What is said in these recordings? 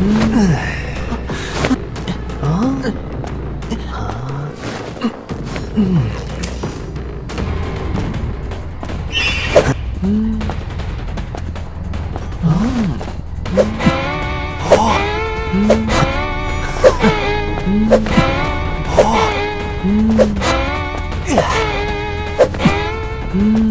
嗯，啊，啊，嗯，嗯，嗯，啊，嗯，啊，嗯，嗯，啊，嗯，嗯，嗯。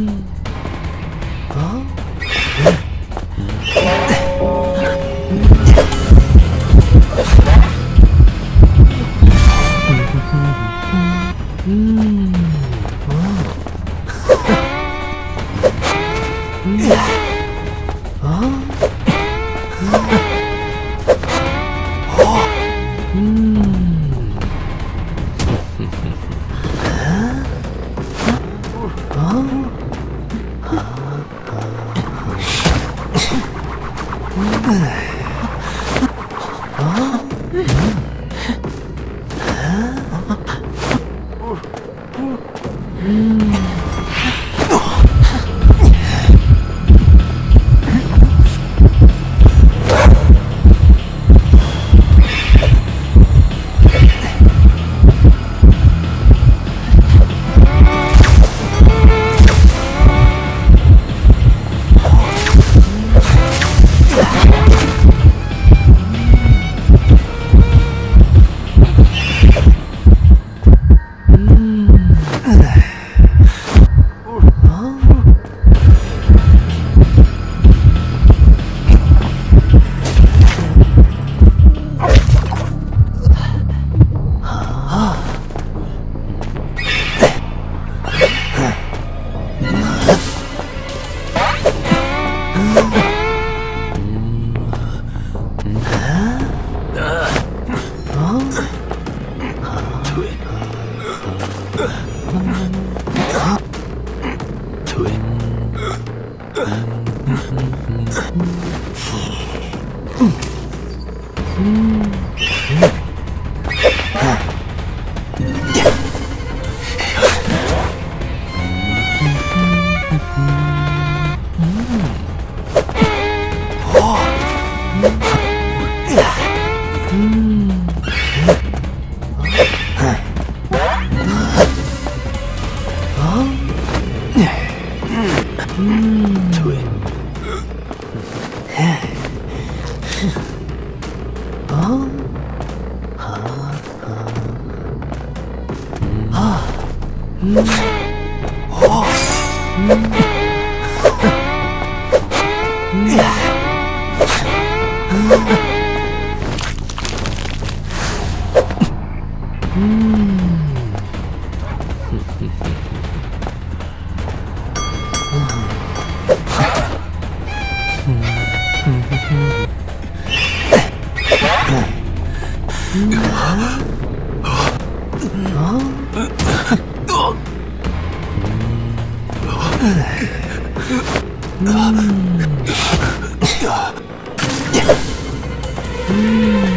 嗯对嗯嗯啊啊嗯哇嗯嗯嗯。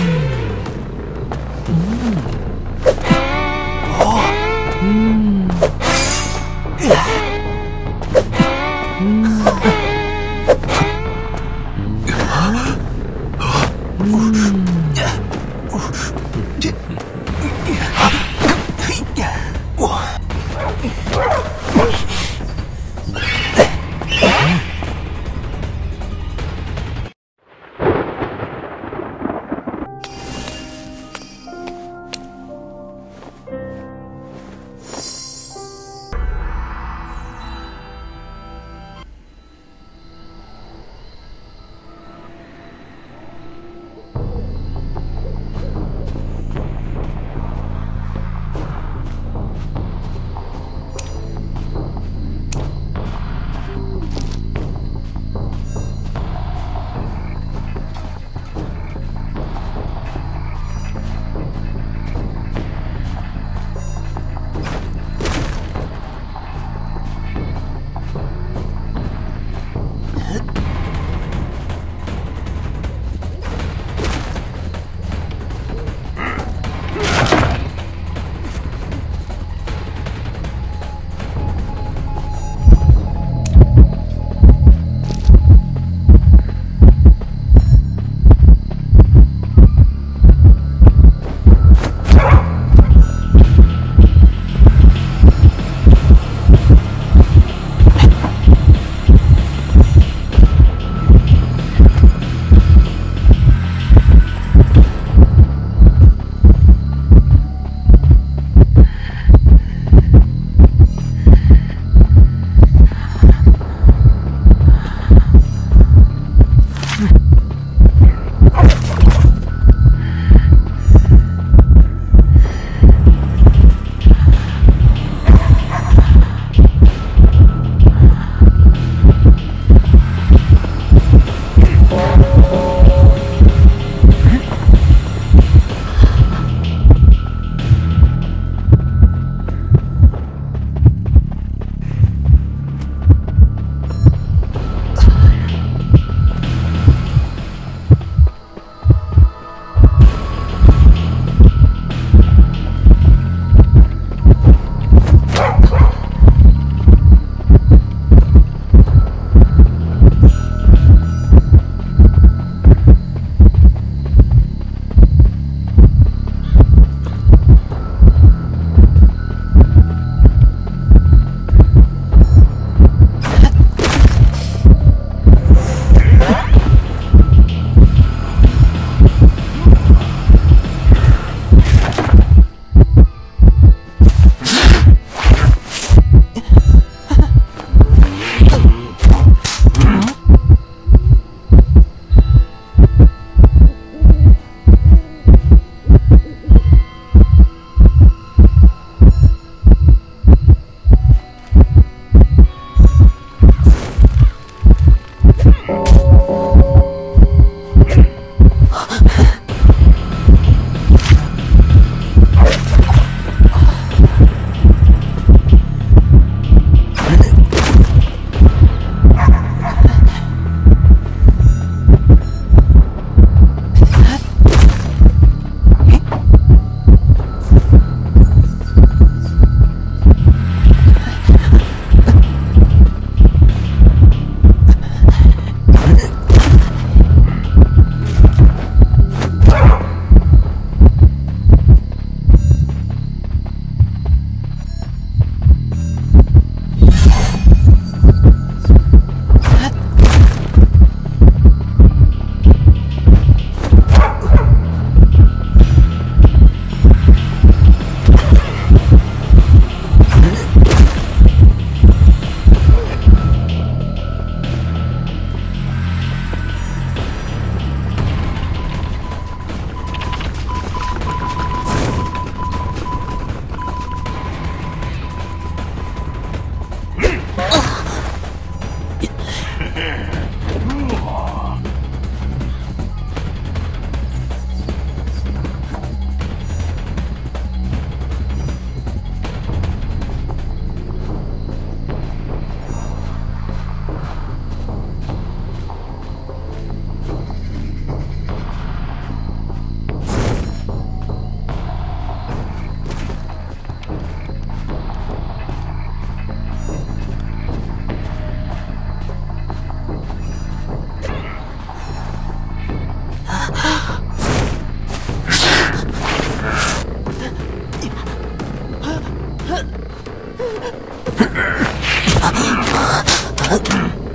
Hmm.